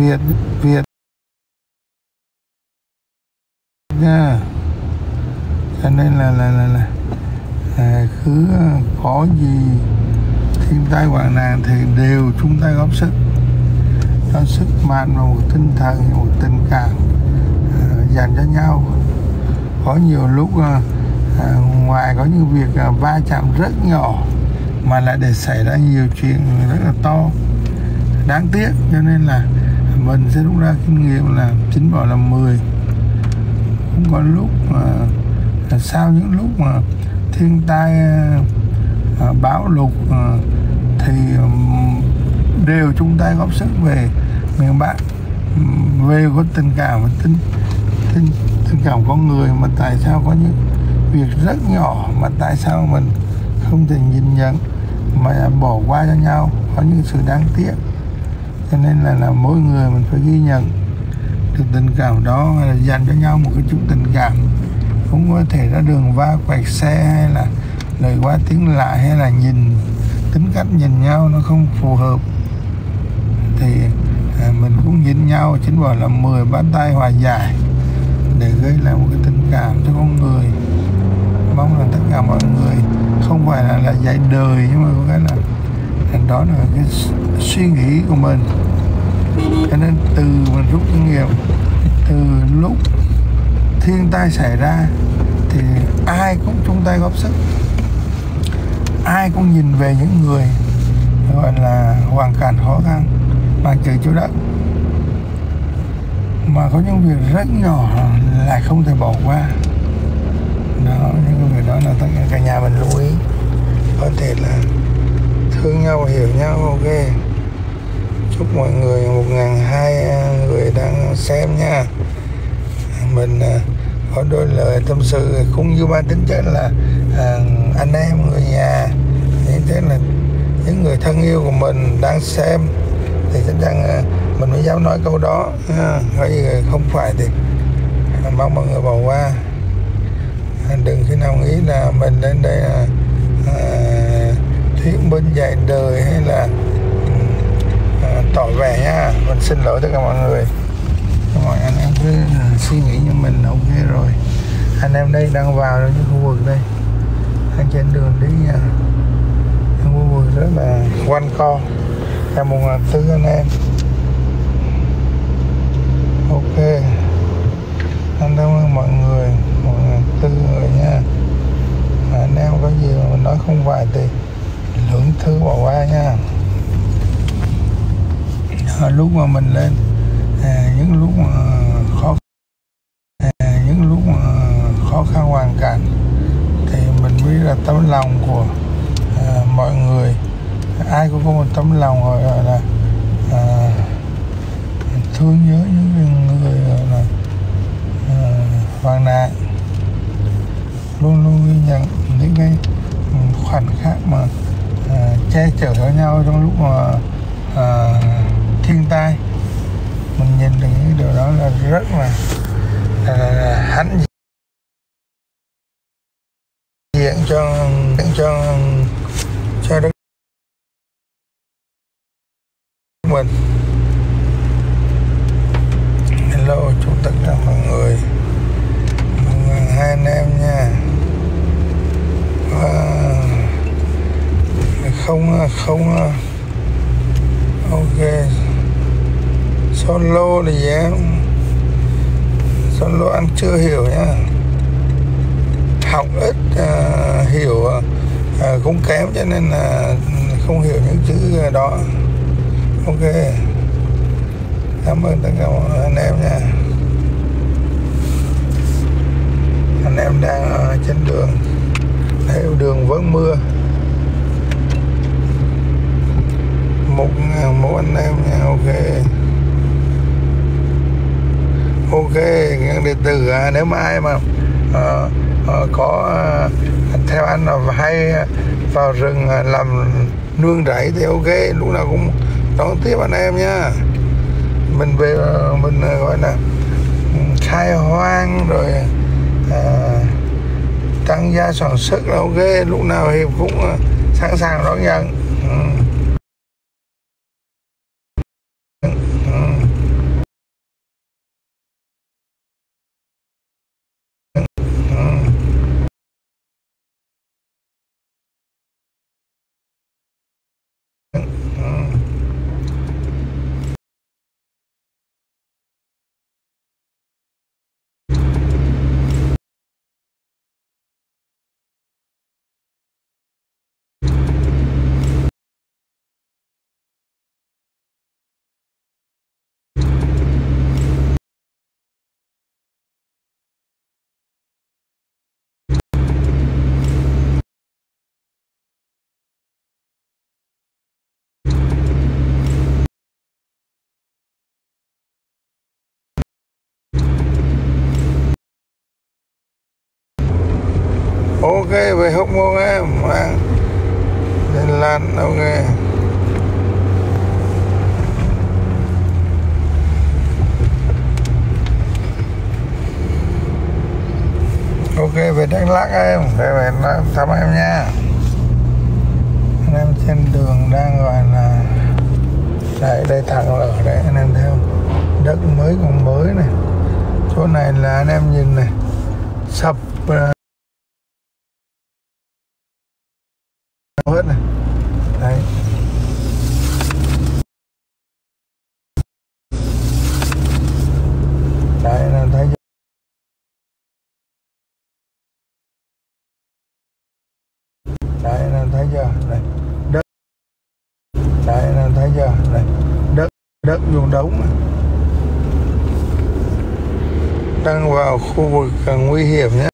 Việt Việt. Nha. Cho nên là là là, là à, cứ có gì thiên tai hoạn nạn thì đều chúng ta góp sức. Cho sức mạnh và một tinh thần một tình cảm à, dành cho nhau. Có nhiều lúc à, à, ngoài có những việc à, va chạm rất nhỏ mà lại để xảy ra nhiều chuyện rất là to đáng tiếc. Cho nên là mình sẽ rút ra kinh nghiệm là chín bỏ là 10 cũng có lúc mà à, sau những lúc mà thiên tai à, à bão lụt à, thì đều chung tay góp sức về miền Bắc. Về có tình cảm và tình, tình tình cảm con người mà tại sao có những việc rất nhỏ mà tại sao mình không thể nhìn nhận mà bỏ qua cho nhau? Có những sự đáng tiếc cho nên là là mỗi người mình phải ghi nhận được tình cảm đó là dành cho nhau một cái chút tình cảm. Cũng có thể ra đường va quẹt xe hay là lời qua tiếng lại hay là nhìn tính cách nhìn nhau nó không phù hợp. Thì à, mình cũng nhìn nhau chính bảo là 10 bát tay hòa giải để gây lại một cái tình cảm cho con người. Mong là tất cả mọi người không phải là là dạy đời nhưng mà có cái là đó là cái suy nghĩ của mình. Cho nên từ mình rút kinh nghiệm, từ lúc thiên tai xảy ra thì ai cũng, chung tay góp sức. Ai cũng nhìn về những người, gọi là, hoàn cảnh khó khăn mà chữ chỗ đất mà có những việc rất nhỏ lại không thể bỏ qua. Đó, những việc đó là tất cả nhà mình lưu ý. Có thể là thương nhau hiểu nhau ok. Chúc mọi người một ngàn hai à, người đang xem nha. Mình à, có đôi lời tâm sự cũng như ban tính chất là à, anh em người nhà. Như thế là những người thân yêu của mình đang xem. Thì chắc chắn à, mình mới dám nói câu đó bởi vì không phải thì mong mọi người bỏ qua. Đừng khi nào nghĩ là mình đến đây là à, thuyết minh dạy đời hay là ừ, à, tỏ vẻ nha mình xin lỗi tất cả mọi người. Mọi anh em cứ à, suy nghĩ như mình ok rồi. Anh em đây đang vào trong khu vực đây. Đang trên đường đi à, nha khu vực rất là quanh co. Chào mừng tư anh em. Ok. Anh cảm ơn mọi người một tư người nha. Mà anh em có gì mà mình nói không vài thì hưởng thứ bỏ qua nha. À, lúc mà mình lên à, những lúc mà khó à, những lúc mà khó khăn hoàn cảnh thì mình biết là tấm lòng của à, mọi người ai cũng có một tấm lòng gọi là à, thương nhớ những người gọi là à, hoạn nạn. Luôn luôn ghi nhận những cái khoảnh khắc mà che chở cho nhau trong lúc mà à, thiên tai. Mình nhìn được những điều đó là rất là, là, là, hãnh diện cho cho cho đất mình. Hello chủ tịch là mọi người hai anh em nha wow không không ok. Solo thì em solo anh chưa hiểu nhá. Học ít à, hiểu à, cũng kém cho nên là không hiểu những chữ đó. Ok. Cảm ơn tất cả anh em nha. Anh em đang trên đường. Theo đường vẫn mưa. Một một anh em nha ok. Ok điện tử à, nếu mà ai mà à, à, có à, theo anh là hay vào rừng làm nương rẫy thì ok lúc nào cũng đón tiếp anh em nha. Mình về mình gọi là khai hoang rồi à, tăng gia sản xuất là ok lúc nào hiệp cũng sẵn sàng đón nhận. Ừ. ok, về hóc môn em à. lên lan, ok. Ok, về đắk lắc em về về thăm em nha. Anh em trên đường đang gọi là đây đây thẳng ở đây anh em theo đất mới còn mới này. Chỗ này là anh em nhìn này. Sập ờ, uh, hết này? Đây. Đây là thấy chưa? đây là thấy chưa? Đây. Đất. Đây là thấy chưa? Đây. Đất đất vuông đống này. đang vào khu vực à, nguy hiểm nhé.